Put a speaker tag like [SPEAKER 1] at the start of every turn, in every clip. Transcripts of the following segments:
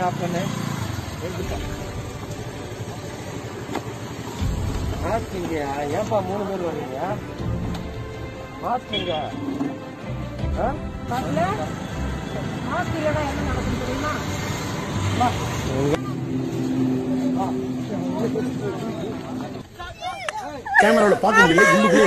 [SPEAKER 1] Of பண்ணு mask இங்கயா ஏன்பா மூணு பேர்?
[SPEAKER 2] பஸ்ல மாஸ்க் இல்லைன்னா என்ன நடக்கும் தெரியுமா
[SPEAKER 3] கேமராவில் பார்க்க முடியல உள்ளுக்குள்ளே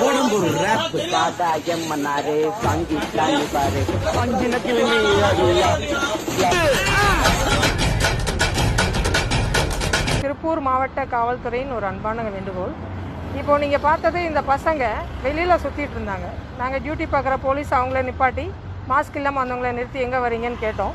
[SPEAKER 1] உடம்பு ஒரு ரேப் தாத்தா எம்மன்னாரு சங்கி தாண்டி பாரு சங்கின கிளம்பி
[SPEAKER 2] திருப்பூர் மாவட்ட காவல்துறையின் ஒரு அன்பான வேண்டுகோள். இப்போ நீங்கள் பார்த்தது இந்த பசங்க வெளியில் சுற்றிட்டு இருந்தாங்க. நாங்கள் டியூட்டி பார்க்குற போலீஸ் அவங்கள நிப்பாட்டி மாஸ்க் இல்லாமல் வந்தவங்கள நிறுத்தி எங்கே வரீங்கன்னு கேட்டோம்.